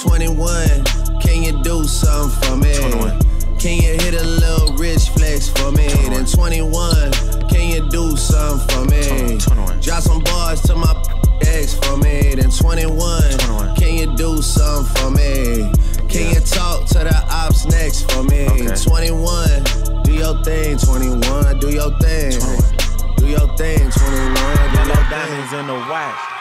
21, can you do something for me? 21. Can you hit a little rich flex for me? 21. Then 21, can you do something for me? 21. Drop some bars to my ex for me. Then 21, 21. can you do something for me? Can Yeah. you talk to the ops next for me? Okay. 21, do your thing. 21, do your thing. 21. Do your thing. 21, do Yellow your thing. diamonds in the watch.